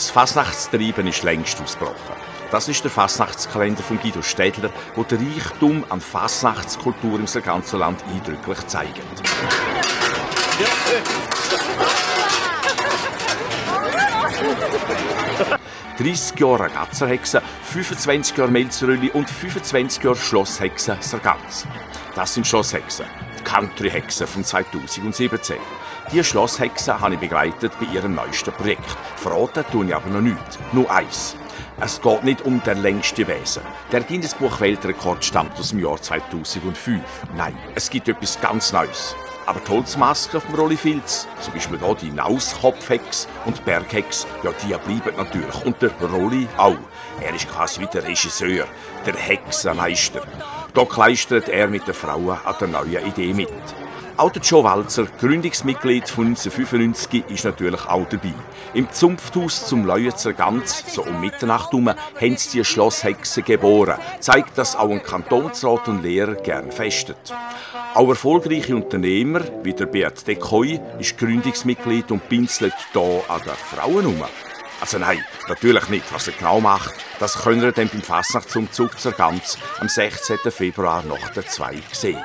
Das Fasnachtstreiben ist längst ausgebrochen. Das ist der Fasnachtskalender von Guido Städler, der Reichtum an Fasnachtskultur im ganzen Land eindrücklich zeigt. Ja. 30 Jahre Ragazzerhexe, 25 Jahre Melzerölli und 25 Jahre Schlosshexe Sargans. Das sind Schlosshexen, Country-Hexen von 2017. Die Schlosshexe habe ich begleitet bei ihrem neuesten Projekt. Verraten tue ich aber noch nichts, nur eins. Es geht nicht um den längsten Wesen. Der Guinness-Buch Weltrekord stammt aus dem Jahr 2005. Nein, es gibt etwas ganz Neues. Aber die Holzmasken auf dem Rolli Filz, zum Beispiel hier die Nauskopfhex und Berghex, ja, die bleiben natürlich. Und der Rolli auch. Er ist quasi wie der Regisseur, der Hexenmeister. Da kleistert er mit den Frauen an der neuen Idee mit. Auch der Joe Walzer, Gründungsmitglied von 1995, ist natürlich auch dabei. Im Zunfthaus zum Leuenzer Ganz, so um Mitternacht herum, haben sie die Schlosshexe geboren. Zeigt, dass auch ein Kantonsrat und Lehrer gern festet. Auch erfolgreiche Unternehmer, wie der Beat Decoy, ist Gründungsmitglied und pinselt hier an den Frauen herum. Also nein, natürlich nicht. Was er genau macht, das können wir dann beim Fasnachtsumzug zur Ganz am 16. Februar nach der 2 sehen.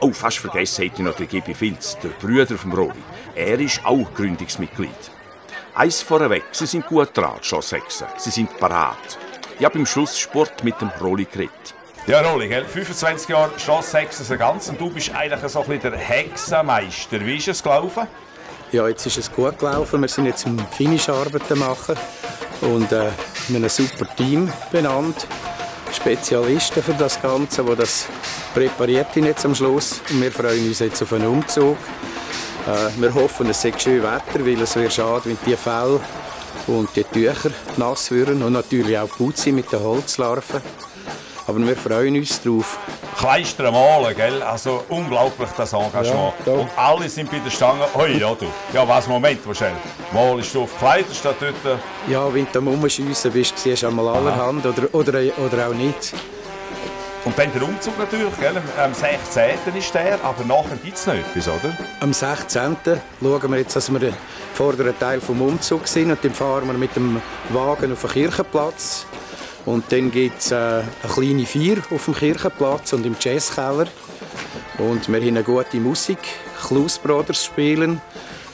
Oh, fast vergessen hätte ich noch den Gibi Filz, der Brüder vom Roli. Er ist auch Gründungsmitglied. Eins vorweg, Sie sind gut dran, schon sechsen. Sie sind parat. Ich habe im Schlusssport mit dem Roli geredet. Ja, Roli, gell? 25 Jahre Schlosshexen ganz und du bist eigentlich so ein bisschen der Hexenmeister. Wie ist es gelaufen? Ja, jetzt ist es gut gelaufen. Wir sind jetzt im Finish Arbeiten machen und äh, mit einem super Team benannt. Spezialisten für das Ganze, die das präpariert jetzt am Schluss. Und wir freuen uns jetzt auf einen Umzug. Äh, wir hoffen, es sei schön Wetter, weil es wäre schade, wenn die Fälle und die Tücher nass würden und natürlich auch Putzi mit den Holzlarven. Aber wir freuen uns darauf. Kleistern malen, gell? Also unglaublich das Engagement. Ja, und alle sind bei der Stange. Oh ja, du. Ja, was, Moment, schnell. Malst du auf Kleider statt dort? Ja, wenn du am Rumschiessen bist, siehst du einmal allerhand oder, oder, oder auch nicht. Und dann der Umzug natürlich, gell? am 16. ist der, aber nachher gibt es noch etwas, oder? Am 16. schauen wir jetzt, dass wir den vorderen Teil vom Umzug sind und dann fahren wir mit dem Wagen auf den Kirchenplatz. Und dann gibt es äh, eine kleine Feier auf dem Kirchenplatz und im Jazzkeller. Und wir haben eine gute Musik. Klaus Brothers spielen.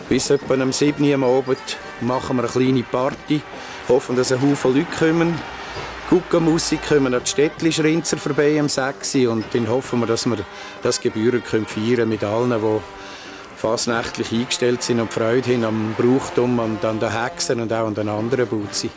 Bis etwa am 7. Uhr am Abend machen wir eine kleine Party. Hoffen, dass ein Haufen Leute kommen. Guckenmusik kommen an die Städtli-Schrinzer vorbei am 6. Und dann hoffen wir, dass wir das Gebühren können mit allen, die fast nächtlich eingestellt sind und Freude haben am Brauchtum und an den Hexen und auch an den anderen Buzi.